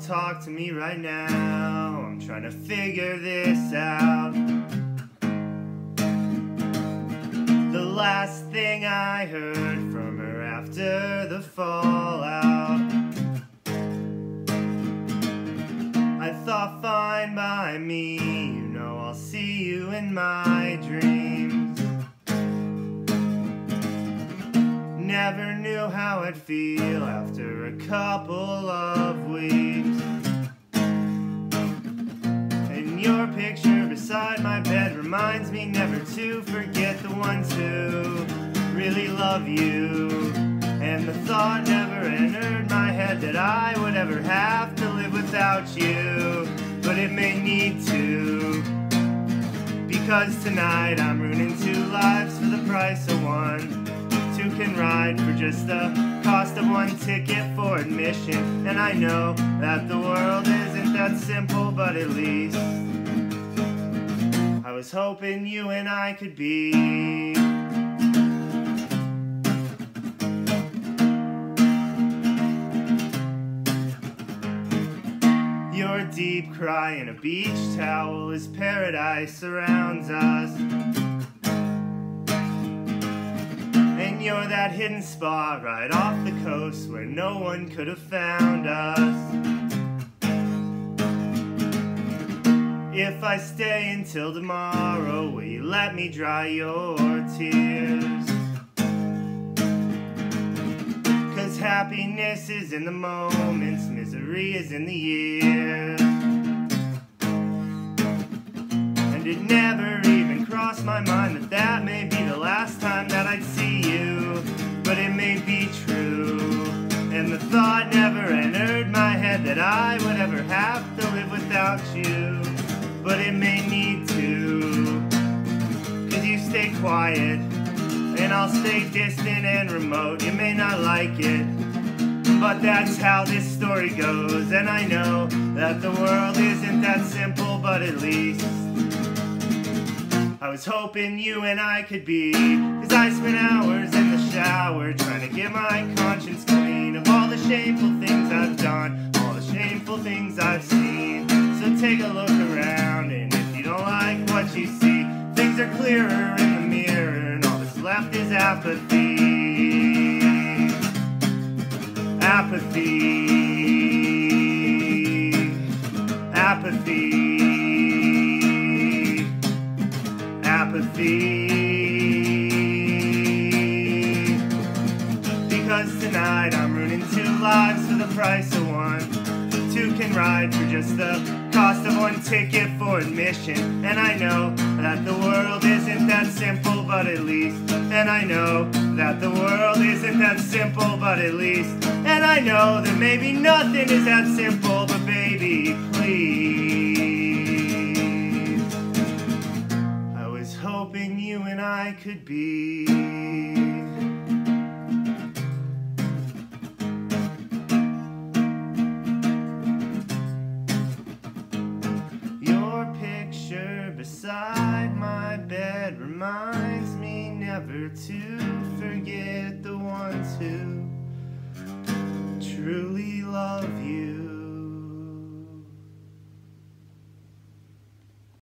talk to me right now. I'm trying to figure this out. The last thing I heard from her after the fallout. I thought fine by me, you know I'll see you in my dreams. Never knew how I'd feel after a couple of weeks. And your picture beside my bed reminds me never to forget the ones who really love you. And the thought never entered my head that I would ever have to live without you. But it may need to. Because tonight I'm ruining two lives for the price of one. Two can ride for just the cost of one ticket for admission. And I know that the world isn't that simple, but at least I was hoping you and I could be. Your deep cry in a beach towel as paradise surrounds us. And you're that hidden spot right off the coast where no one could have found us. If I stay until tomorrow, will you let me dry your tears? Cause happiness is in the moments, misery is in the years. And it never even crossed my mind that that be true. And the thought never entered my head that I would ever have to live without you. But it may need to. Cause you stay quiet. And I'll stay distant and remote. You may not like it. But that's how this story goes. And I know that the world isn't that simple, but at least I was hoping you and I could be. Cause I spent hours shower trying to get my conscience clean of all the shameful things I've done, all the shameful things I've seen. So take a look around, and if you don't like what you see, things are clearer in the mirror, and all that's left is apathy. Apathy. Apathy. Apathy. I'm ruining two lives for the price of one. Two can ride for just the cost of one ticket for admission. And I know that the world isn't that simple, but at least. And I know that the world isn't that simple, but at least. And I know that maybe nothing is that simple, but baby, please. I was hoping you and I could be. Beside my bed reminds me never to forget the ones who truly love you.